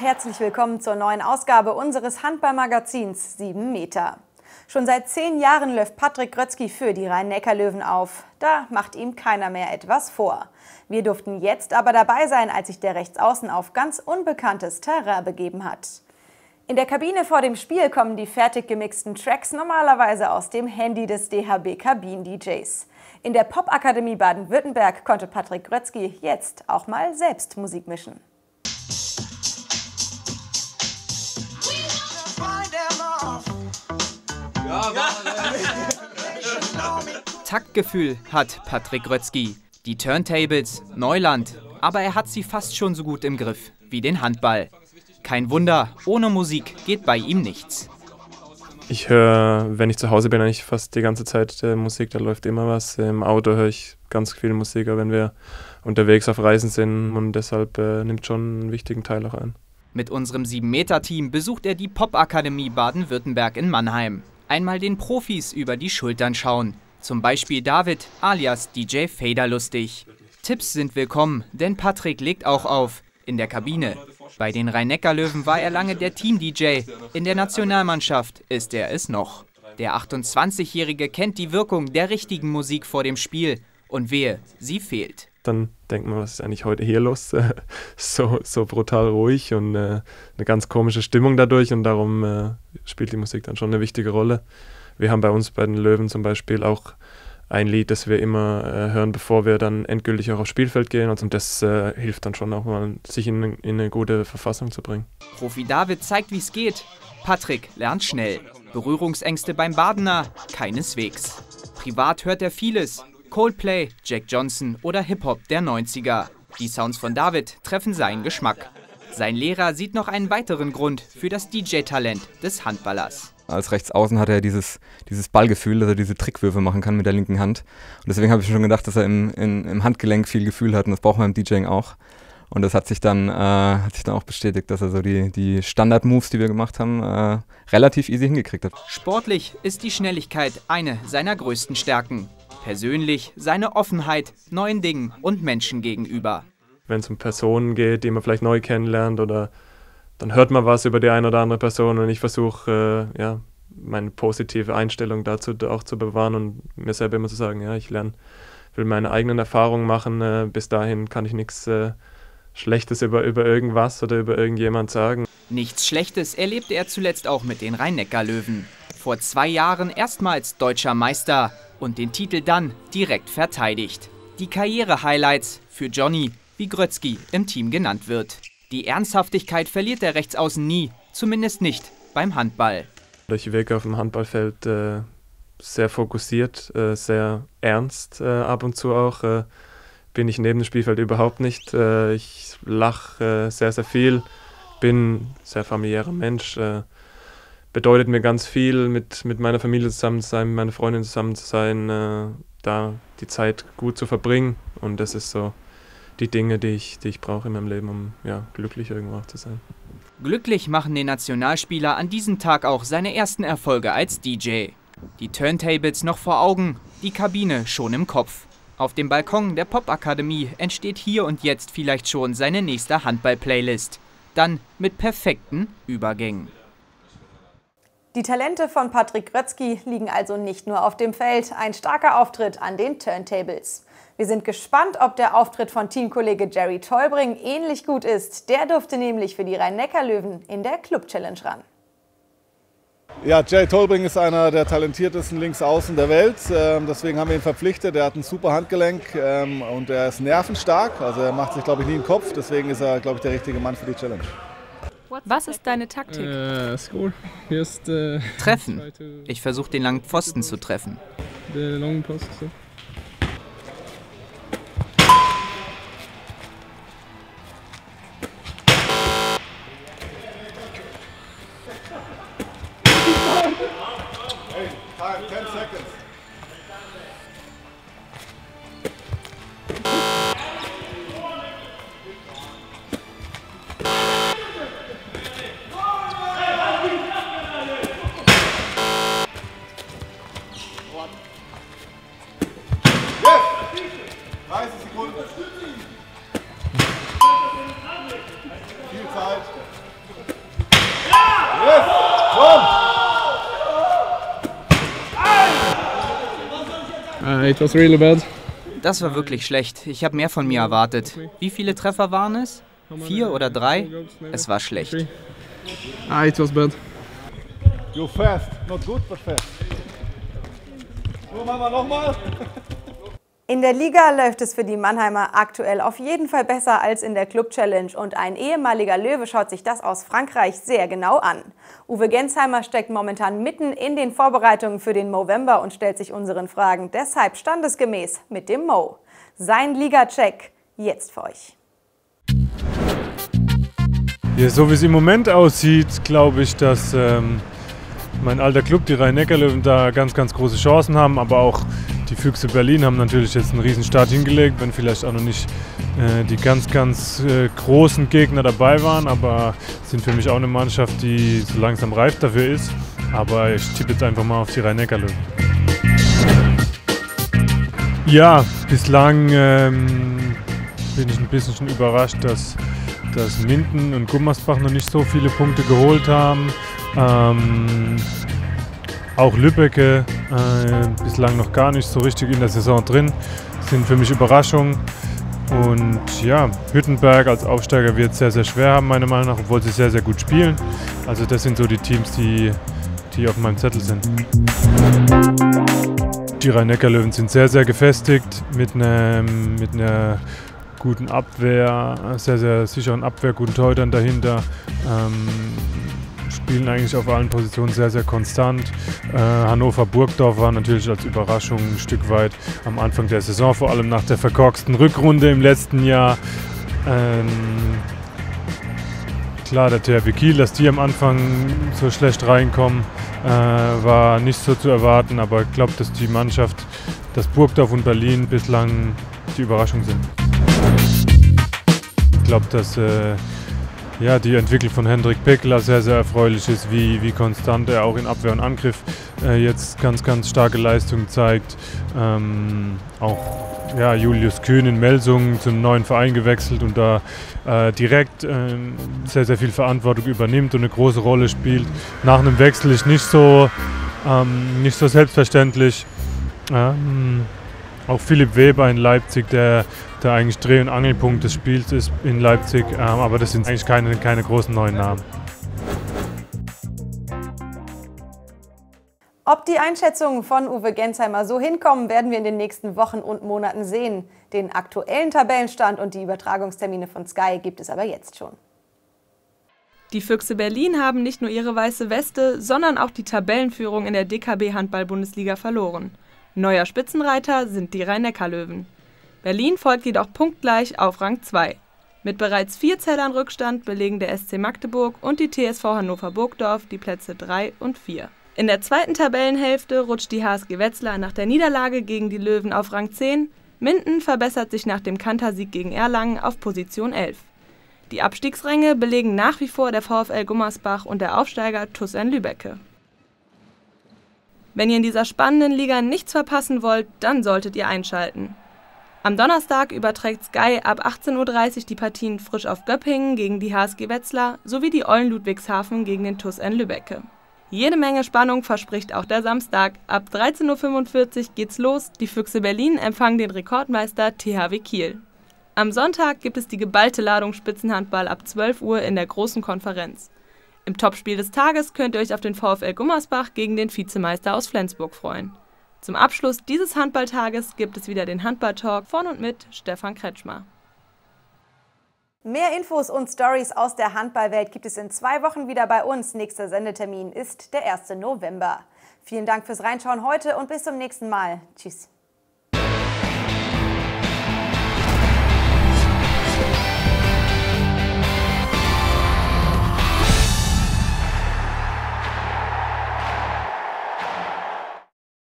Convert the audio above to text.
herzlich willkommen zur neuen Ausgabe unseres Handballmagazins 7 Meter. Schon seit zehn Jahren läuft Patrick Grötzky für die Rhein-Neckar-Löwen auf. Da macht ihm keiner mehr etwas vor. Wir durften jetzt aber dabei sein, als sich der Rechtsaußen auf ganz unbekanntes Terrain begeben hat. In der Kabine vor dem Spiel kommen die fertig gemixten Tracks normalerweise aus dem Handy des DHB Kabinen-DJs. In der Popakademie Baden-Württemberg konnte Patrick Grötzky jetzt auch mal selbst Musik mischen. Taktgefühl hat Patrick Grötzky. Die Turntables, Neuland, aber er hat sie fast schon so gut im Griff wie den Handball. Kein Wunder, ohne Musik geht bei ihm nichts. Ich höre, wenn ich zu Hause bin, eigentlich fast die ganze Zeit äh, Musik, da läuft immer was. Im Auto höre ich ganz viel Musik, wenn wir unterwegs auf Reisen sind und deshalb äh, nimmt schon einen wichtigen Teil auch ein. Mit unserem 7-Meter-Team besucht er die Popakademie Baden-Württemberg in Mannheim. Einmal den Profis über die Schultern schauen. Zum Beispiel David alias DJ Faderlustig. Tipps sind willkommen, denn Patrick legt auch auf. In der Kabine. Bei den Rhein-Neckar-Löwen war er lange der Team-DJ. In der Nationalmannschaft ist er es noch. Der 28-Jährige kennt die Wirkung der richtigen Musik vor dem Spiel. Und wehe, sie fehlt. Dann denkt man, was ist eigentlich heute hier los? so, so brutal ruhig und äh, eine ganz komische Stimmung dadurch und darum äh, spielt die Musik dann schon eine wichtige Rolle. Wir haben bei uns bei den Löwen zum Beispiel auch ein Lied, das wir immer äh, hören, bevor wir dann endgültig auch aufs Spielfeld gehen. Also das äh, hilft dann schon auch mal, sich in, in, eine gute Verfassung zu bringen. Profi David zeigt, wie es geht. Patrick lernt schnell. Berührungsängste beim Badener? Keineswegs. Privat hört er vieles. Coldplay, Jack Johnson oder Hip-Hop der 90er. Die Sounds von David treffen seinen Geschmack. Sein Lehrer sieht noch einen weiteren Grund für das DJ-Talent des Handballers. Als Rechtsaußen hat er dieses, dieses Ballgefühl, dass er diese Trickwürfe machen kann mit der linken Hand. Und deswegen habe ich schon gedacht, dass er im, in, im Handgelenk viel Gefühl hat und das braucht man im DJing auch. Und das hat sich dann, äh, hat sich dann auch bestätigt, dass er so die, die Standard-Moves, die wir gemacht haben, äh, relativ easy hingekriegt hat. Sportlich ist die Schnelligkeit eine seiner größten Stärken. Persönlich seine Offenheit neuen Dingen und Menschen gegenüber wenn es um Personen geht, die man vielleicht neu kennenlernt oder dann hört man was über die eine oder andere Person und ich versuche, äh, ja, meine positive Einstellung dazu auch zu bewahren und mir selber immer zu sagen, ja, ich lerne, will meine eigenen Erfahrungen machen, äh, bis dahin kann ich nichts äh, Schlechtes über, über irgendwas oder über irgendjemand sagen. Nichts Schlechtes erlebte er zuletzt auch mit den Rhein-Neckar-Löwen. Vor zwei Jahren erstmals deutscher Meister und den Titel dann direkt verteidigt. Die Karriere-Highlights für Johnny wie Grötzky im Team genannt wird. Die Ernsthaftigkeit verliert der Rechtsaußen nie, zumindest nicht beim Handball. Ich wirke auf dem Handballfeld äh, sehr fokussiert, äh, sehr ernst äh, ab und zu auch. Äh, bin ich neben dem Spielfeld überhaupt nicht. Äh, ich lache äh, sehr, sehr viel, bin sehr familiärer Mensch. bedeutet mir ganz viel, mit, mit meiner Familie zusammen zu sein, mit meiner Freundin zusammen zu sein, da die Zeit gut zu verbringen. Und das ist so die Dinge, die ich, die ich brauche in meinem Leben, um ja, glücklich irgendwo auch zu sein. Glücklich machen den Nationalspieler an diesem Tag auch seine ersten Erfolge als DJ. Die Turntables noch vor Augen, die Kabine schon im Kopf. Auf dem Balkon der Popakademie entsteht hier und jetzt vielleicht schon seine nächste Handball-Playlist. Dann mit perfekten Übergängen. Die Talente von Patrick Grötzky liegen also nicht nur auf dem Feld. Ein starker Auftritt an den Turntables. Wir sind gespannt, ob der Auftritt von Teamkollege Jerry Tolbring ähnlich gut ist. Der durfte nämlich für die Rhein-Neckar-Löwen in der Club-Challenge ran. Ja, Jerry Tolbring ist einer der talentiertesten Linksaußen der Welt. Ähm, deswegen haben wir ihn verpflichtet. Er hat ein super Handgelenk ähm, und er ist nervenstark. Also er macht sich, glaube ich, nie einen Kopf. Deswegen ist er, glaube ich, der richtige Mann für die Challenge. Was ist deine Taktik? Uh, treffen. Ich versuche den langen Pfosten zu treffen. Yes! Komm! Uh, it was really bad. Das war wirklich schlecht. Ich habe mehr von mir erwartet. Wie viele Treffer waren es? Vier oder drei? Es war schlecht. Ah, it was bad. You fast. Not good, but fast. So, machen wir nochmal. In der Liga läuft es für die Mannheimer aktuell auf jeden Fall besser als in der Club Challenge und ein ehemaliger Löwe schaut sich das aus Frankreich sehr genau an. Uwe Gensheimer steckt momentan mitten in den Vorbereitungen für den Movember und stellt sich unseren Fragen deshalb standesgemäß mit dem Mo. Sein Liga-Check jetzt für euch. Ja, so wie es im Moment aussieht, glaube ich, dass ähm, mein alter Club, die Rhein-Neckar-Löwen, da ganz, ganz große Chancen haben, aber auch die Füchse Berlin haben natürlich jetzt einen Riesenstart hingelegt, wenn vielleicht auch noch nicht äh, die ganz, ganz äh, großen Gegner dabei waren, aber sind für mich auch eine Mannschaft, die so langsam reif dafür ist. Aber ich tippe jetzt einfach mal auf die Rhein-Neckar-Löwen. Ja, bislang ähm, bin ich ein bisschen überrascht, dass, dass Minden und Gummersbach noch nicht so viele Punkte geholt haben. Ähm, auch Lübbecke äh, bislang noch gar nicht so richtig in der Saison drin. Sind für mich Überraschungen. Und ja, Hüttenberg als Aufsteiger wird sehr, sehr schwer haben, meiner Meinung nach, obwohl sie sehr, sehr gut spielen. Also das sind so die Teams, die, die auf meinem Zettel sind. Die Rhein-Neckar-Löwen sind sehr, sehr gefestigt mit einer, mit einer guten Abwehr, sehr, sehr sicheren Abwehr, guten Teutern dahinter. Ähm, spielen eigentlich auf allen Positionen sehr, sehr konstant. Äh, Hannover-Burgdorf war natürlich als Überraschung ein Stück weit am Anfang der Saison, vor allem nach der verkorksten Rückrunde im letzten Jahr. Ähm, klar, der THW Kiel, dass die am Anfang so schlecht reinkommen, äh, war nicht so zu erwarten, aber ich glaube, dass die Mannschaft, dass Burgdorf und Berlin bislang die Überraschung sind. Ich glaube, dass äh, ja, die Entwicklung von Hendrik Peckler sehr, sehr erfreulich ist, wie, wie konstant er auch in Abwehr und Angriff äh, jetzt ganz, ganz starke Leistungen zeigt. Ähm, auch ja, Julius Kühn in Melsungen zum neuen Verein gewechselt und da äh, direkt äh, sehr, sehr viel Verantwortung übernimmt und eine große Rolle spielt. Nach einem Wechsel ist nicht so, ähm, nicht so selbstverständlich. Ähm, auch Philipp Weber in Leipzig, der, der eigentlich Dreh- und Angelpunkt des Spiels ist in Leipzig, ähm, aber das sind eigentlich keine, keine großen neuen Namen. Ob die Einschätzungen von Uwe Gensheimer so hinkommen, werden wir in den nächsten Wochen und Monaten sehen. Den aktuellen Tabellenstand und die Übertragungstermine von Sky gibt es aber jetzt schon. Die Füchse Berlin haben nicht nur ihre weiße Weste, sondern auch die Tabellenführung in der DKB Handball-Bundesliga verloren. Neuer Spitzenreiter sind die Rhein-Neckar-Löwen. Berlin folgt jedoch punktgleich auf Rang 2. Mit bereits vier Zählern Rückstand belegen der SC Magdeburg und die TSV Hannover Burgdorf die Plätze 3 und 4. In der zweiten Tabellenhälfte rutscht die HSG Wetzlar nach der Niederlage gegen die Löwen auf Rang 10. Minden verbessert sich nach dem Kantersieg gegen Erlangen auf Position 11. Die Abstiegsränge belegen nach wie vor der VfL Gummersbach und der Aufsteiger TuS Lübecke. Wenn ihr in dieser spannenden Liga nichts verpassen wollt, dann solltet ihr einschalten. Am Donnerstag überträgt Sky ab 18.30 Uhr die Partien Frisch auf Göppingen gegen die HSG Wetzlar sowie die Eulen Ludwigshafen gegen den TuS N Lübbecke. Jede Menge Spannung verspricht auch der Samstag. Ab 13.45 Uhr geht's los. Die Füchse Berlin empfangen den Rekordmeister THW Kiel. Am Sonntag gibt es die geballte Ladung Spitzenhandball ab 12 Uhr in der großen Konferenz. Im Topspiel des Tages könnt ihr euch auf den VfL Gummersbach gegen den Vizemeister aus Flensburg freuen. Zum Abschluss dieses Handballtages gibt es wieder den Handballtalk von und mit Stefan Kretschmer. Mehr Infos und Stories aus der Handballwelt gibt es in zwei Wochen wieder bei uns. Nächster Sendetermin ist der 1. November. Vielen Dank fürs Reinschauen heute und bis zum nächsten Mal. Tschüss.